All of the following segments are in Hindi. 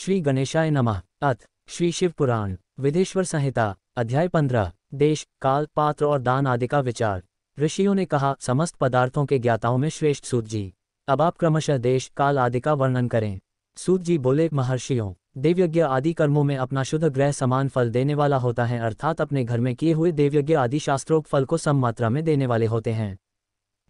श्री गणेशाय नमः। अथ श्री शिव पुराण, विदेश्वर संहिता, अध्याय पंद्रह, देश, काल, पात्र और दान आदि का विचार। ऋषियों ने कहा, समस्त पदार्थों के ज्ञाताओं में श्रेष्ठ सूत जी। अब आप क्रमशः देश, काल आदि का वर्णन करें। सूत जी बोले, महर्षियों, देवयज्ञ आदि कर्मों में अपना शुद्ध ग्रह समान फल देने वाला होता है, अर्थात अपने घर में किए हुए देवयज्ञ आदि शास्त्रोक्त फल को सम मात्रा में देने वाले होते हैं।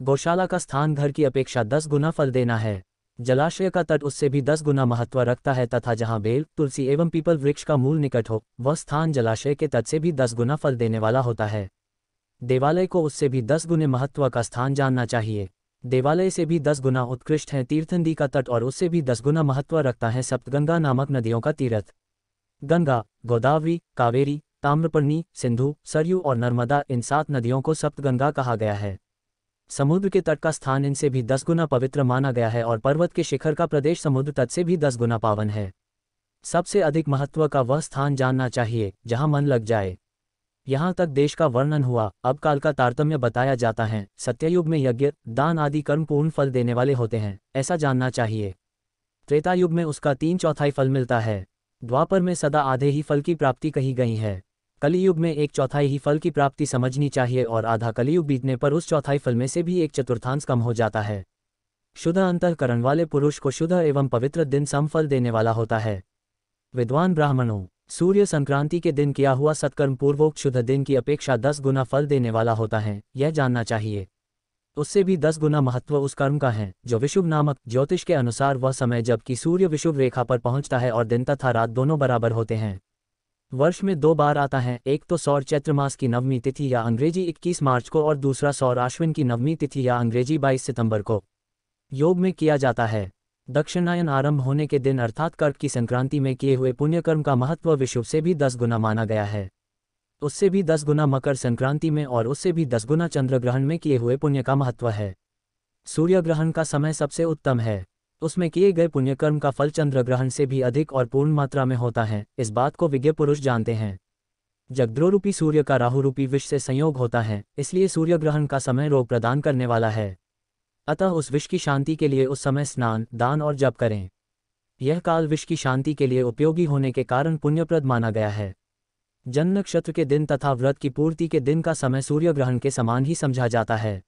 गौशाला का स्थान घर की अपेक्षा दस गुना फल देना है। जलाशय का तट उससे भी दस गुना महत्व रखता है तथा जहाँ बेल, तुलसी एवं पीपल वृक्ष का मूल निकट हो, वह स्थान जलाशय के तट से भी दस गुना फल देने वाला होता है। देवालय को उससे भी दस गुने महत्व का स्थान जानना चाहिए। देवालय से भी दस गुना उत्कृष्ट है तीर्थंदी का तट और उससे भी दस गुना महत्व रखता है सप्तगंगा नामक नदियों का तीर्थ। गंगा, गोदावरी, कावेरी, ताम्रपर्णी, सिंधु, सरयू और नर्मदा, इन सात नदियों को सप्तगंगा कहा गया है। समुद्र के तट का स्थान इनसे भी दस गुना पवित्र माना गया है और पर्वत के शिखर का प्रदेश समुद्र तट से भी दस गुना पावन है। सबसे अधिक महत्व का वह स्थान जानना चाहिए, जहाँ मन लग जाए। यहाँ तक देश का वर्णन हुआ, अब काल का तारतम्य बताया जाता है। सत्ययुग में यज्ञ, दान आदि कर्म पूर्ण फल देने वाले होते हैं, ऐसा जानना चाहिए। त्रेतायुग में उसका तीन चौथाई फल मिलता है। द्वापर में सदा आधे ही फल की प्राप्ति कही गई है। कलियुग में एक चौथाई ही फल की प्राप्ति समझनी चाहिए और आधा कलियुग बीतने पर उस चौथाई फल में से भी एक चतुर्थांश कम हो जाता है। शुद्ध अंतकरण वाले पुरुष को शुद्ध एवं पवित्र दिन समफल देने वाला होता है। विद्वान ब्राह्मणों, सूर्य संक्रांति के दिन किया हुआ सत्कर्म पूर्वोक्त शुद्ध दिन की अपेक्षा दस गुना फल देने वाला होता है, यह जानना चाहिए। उससे भी दस गुना महत्व उस कर्म का है, जो विशुभ नामक ज्योतिष के अनुसार वह समय जबकि सूर्य विशुभ रेखा पर पहुँचता है और दिन तथा रात दोनों बराबर होते हैं। वर्ष में दो बार आता है, एक तो सौर चैत्र मास की नवमी तिथि या अंग्रेज़ी 21 मार्च को और दूसरा सौर आश्विन की नवमी तिथि या अंग्रेज़ी 22 सितंबर को। योग में किया जाता है। दक्षिणायन आरंभ होने के दिन अर्थात कर्क की संक्रांति में किए हुए पुण्यकर्म का महत्व विश्व से भी दस गुना माना गया है। उससे भी दस गुना मकर संक्रांति में और उससे भी दस गुना चंद्रग्रहण में किए हुए पुण्य का महत्व है। सूर्य ग्रहण का समय सबसे उत्तम है। उसमें किए गए पुण्यकर्म का फल चंद्रग्रहण से भी अधिक और पूर्ण मात्रा में होता है, इस बात को विज्ञ पुरुष जानते हैं। जगद्रोरूपी सूर्य का राहुरूपी विष से संयोग होता है, इसलिए सूर्य ग्रहण का समय रोग प्रदान करने वाला है। अतः उस विष की शांति के लिए उस समय स्नान, दान और जप करें। यह काल विष की शांति के लिए उपयोगी होने के कारण पुण्यप्रद माना गया है। जन्म नक्षत्र के दिन तथा व्रत की पूर्ति के दिन का समय सूर्य ग्रहण के समान ही समझा जाता है।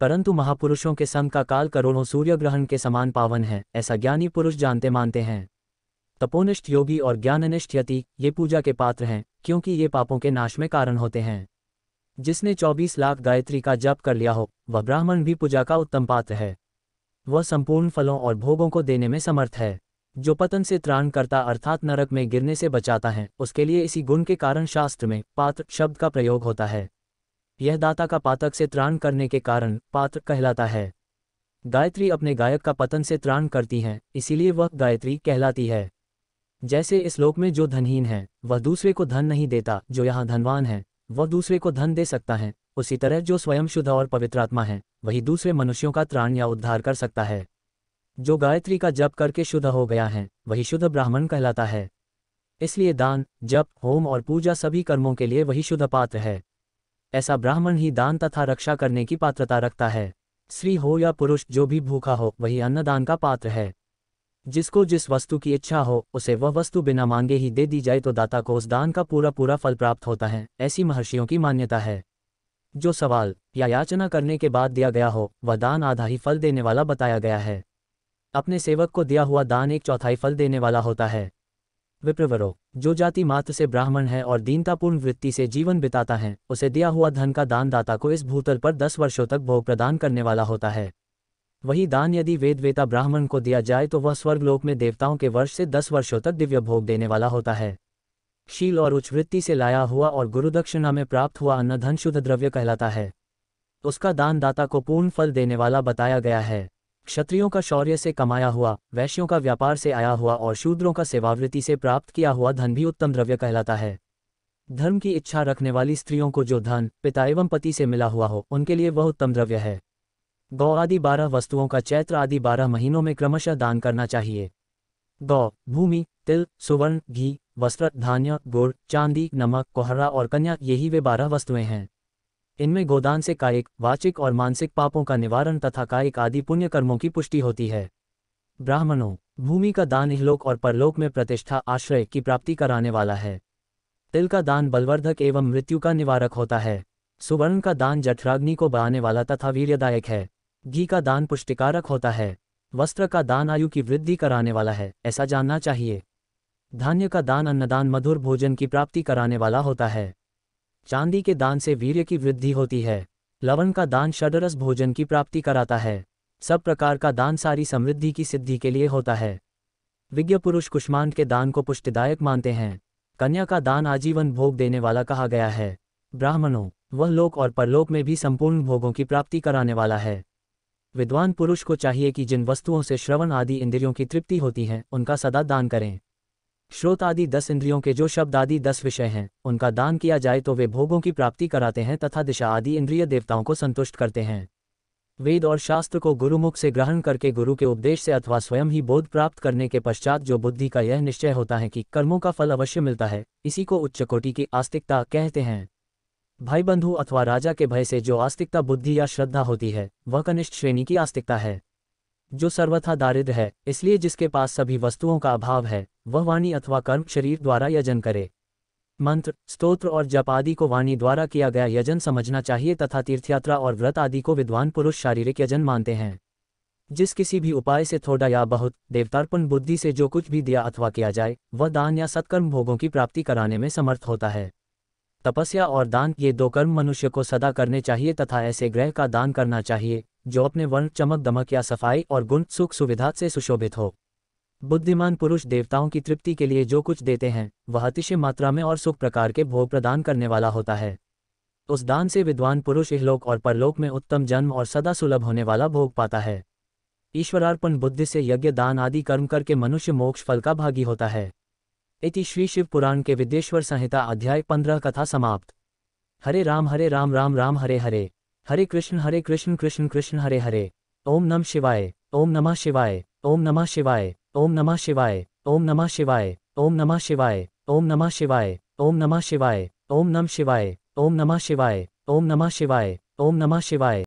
परंतु महापुरुषों के संग का काल करोड़ों सूर्य ग्रहण के समान पावन है, ऐसा ज्ञानी पुरुष जानते मानते हैं। तपोनिष्ठ योगी और ज्ञाननिष्ठ यति, ये पूजा के पात्र हैं, क्योंकि ये पापों के नाश में कारण होते हैं। जिसने 24 लाख गायत्री का जप कर लिया हो, वह ब्राह्मण भी पूजा का उत्तम पात्र है। वह संपूर्ण फलों और भोगों को देने में समर्थ है। जो पतन से त्राण करता अर्थात नरक में गिरने से बचाता है, उसके लिए इसी गुण के कारण शास्त्र में पात्र शब्द का प्रयोग होता है। यह दाता का पातक से त्राण करने के कारण पात्र कहलाता है। गायत्री अपने गायक का पतन से त्राण करती है, इसीलिए वह गायत्री कहलाती है। जैसे इस लोक में जो धनहीन है, वह दूसरे को धन नहीं देता, जो यहाँ धनवान है, वह दूसरे को धन दे सकता है। उसी तरह जो स्वयं शुद्ध और पवित्रात्मा है, वही दूसरे मनुष्यों का त्राण या उद्धार कर सकता है। जो गायत्री का जप करके शुद्ध हो गया है, वही शुद्ध ब्राह्मण कहलाता है। इसलिए दान, जप, होम और पूजा सभी कर्मों के लिए वही शुद्ध पात्र है। ऐसा ब्राह्मण ही दान तथा रक्षा करने की पात्रता रखता है। स्त्री हो या पुरुष जो भी भूखा हो, वही अन्नदान का पात्र है। जिसको जिस वस्तु की इच्छा हो, उसे वह वस्तु बिना मांगे ही दे दी जाए तो दाता को उस दान का पूरा पूरा फल प्राप्त होता है, ऐसी महर्षियों की मान्यता है। जो सवाल या याचना करने के बाद दिया गया हो, वह दान आधा ही फल देने वाला बताया गया है। अपने सेवक को दिया हुआ दान एक चौथाई फल देने वाला होता है। विप्रवरो, जो जाति मात्र से ब्राह्मण है और दीनतापूर्ण वृत्ति से जीवन बिताता है, उसे दिया हुआ धन का दान दाता को इस भूतल पर दस वर्षों तक भोग प्रदान करने वाला होता है। वही दान यदि वेदवेता ब्राह्मण को दिया जाए तो वह स्वर्गलोक में देवताओं के वर्ष से दस वर्षों तक दिव्य भोग देने वाला होता है। शील और उच्च वृत्ति से लाया हुआ और गुरुदक्षिणा में प्राप्त हुआ अन्न धन शुद्ध द्रव्य कहलाता है। उसका दानदाता को पूर्ण फल देने वाला बताया गया है। क्षत्रियों का शौर्य से कमाया हुआ, वैश्यों का व्यापार से आया हुआ और शूद्रों का सेवावृत्ति से प्राप्त किया हुआ धन भी उत्तम द्रव्य कहलाता है। धर्म की इच्छा रखने वाली स्त्रियों को जो धन, पिता एवं पति से मिला हुआ हो, उनके लिए वह उत्तम द्रव्य है। गौ आदि बारह वस्तुओं का चैत्र आदि बारह महीनों में क्रमशः दान करना चाहिए। गौ, भूमि, तिल, सुवर्ण, घी, वस्त्र, धान्य, गुड़, चांदी, नमक, कोहरा और कन्या, यही वे बारह वस्तुएँ हैं। इनमें गोदान से कायिक, वाचिक और मानसिक पापों का निवारण तथा कायिक आदि पुण्य कर्मों की पुष्टि होती है। ब्राह्मणों, भूमि का दान इहलोक और परलोक में प्रतिष्ठा, आश्रय की प्राप्ति कराने वाला है। तिल का दान बलवर्धक एवं मृत्यु का निवारक होता है। सुवर्ण का दान जठराग्नि को बहाने वाला तथा वीर्यदायक है। घी का दान पुष्टिकारक होता है। वस्त्र का दान आयु की वृद्धि कराने वाला है, ऐसा जानना चाहिए। धान्य का दान अन्नदान मधुर भोजन की प्राप्ति कराने वाला होता है। चांदी के दान से वीर्य की वृद्धि होती है। लवण का दान षडरस भोजन की प्राप्ति कराता है। सब प्रकार का दान सारी समृद्धि की सिद्धि के लिए होता है। विज्ञ पुरुष कुष्मांड के दान को पुष्टिदायक मानते हैं। कन्या का दान आजीवन भोग देने वाला कहा गया है। ब्राह्मणों, वह लोक और परलोक में भी संपूर्ण भोगों की प्राप्ति कराने वाला है। विद्वान पुरुष को चाहिए कि जिन वस्तुओं से श्रवण आदि इंद्रियों की तृप्ति होती है, उनका सदा दान करें। श्रोत आदि दस इंद्रियों के जो शब्द आदि दस विषय हैं, उनका दान किया जाए तो वे भोगों की प्राप्ति कराते हैं तथा दिशा आदि इंद्रिय देवताओं को संतुष्ट करते हैं। वेद और शास्त्र को गुरुमुख से ग्रहण करके गुरु के उपदेश से अथवा स्वयं ही बोध प्राप्त करने के पश्चात जो बुद्धि का यह निश्चय होता है कि कर्मों का फल अवश्य मिलता है, इसी को उच्च कोटि की आस्तिकता कहते हैं। भाई बंधु अथवा राजा के भय से जो आस्तिकता बुद्धि या श्रद्धा होती है, वह कनिष्ठ श्रेणी की आस्तिकता है। जो सर्वथा दारिद्र है, इसलिए जिसके पास सभी वस्तुओं का अभाव है, वह वाणी अथवा कर्म शरीर द्वारा यजन करे। मंत्र, स्तोत्र और जप आदि को वाणी द्वारा किया गया यजन समझना चाहिए तथा तीर्थयात्रा और व्रत आदि को विद्वान पुरुष शारीरिक यजन मानते हैं। जिस किसी भी उपाय से थोड़ा या बहुत देवतार्पण बुद्धि से जो कुछ भी दिया अथवा किया जाए, वह दान या सत्कर्म भोगों की प्राप्ति कराने में समर्थ होता है। तपस्या और दान ये दो कर्म मनुष्य को सदा करने चाहिए तथा ऐसे ग्रह का दान करना चाहिए, जो अपने वर्ण, चमक, दमक या सफ़ाई और गुण, सुख सुविधा से सुशोभित हो। बुद्धिमान पुरुष देवताओं की तृप्ति के लिए जो कुछ देते हैं, वह अतिशय मात्रा में और सुख प्रकार के भोग प्रदान करने वाला होता है। उस दान से विद्वान पुरुष इहलोक और परलोक में उत्तम जन्म और सदा सुलभ होने वाला भोग पाता है। ईश्वरार्पण बुद्धि से यज्ञ, दान आदि कर्म करके मनुष्य मोक्ष फल का भागी होता है। इति श्री शिव पुराण के विद्येश्वर संहिता अध्याय पंद्रह कथा समाप्त हरे राम हरे राम राम राम हरे हरे हरे कृष्ण हरे कृष्ण कृष्ण कृष्ण हरे हरे ओम नम शिवाय ओम नमः शिवाय ओम नमः शिवाय ओम नमः शिवाय ओम नमः शिवाय ओम नमः शिवाय ओम नमः शिवाय ओम नमः शिवाय ओम नम शिवाय ओम नमः शिवाय ओम नमः शिवाय ओम नमः शिवाय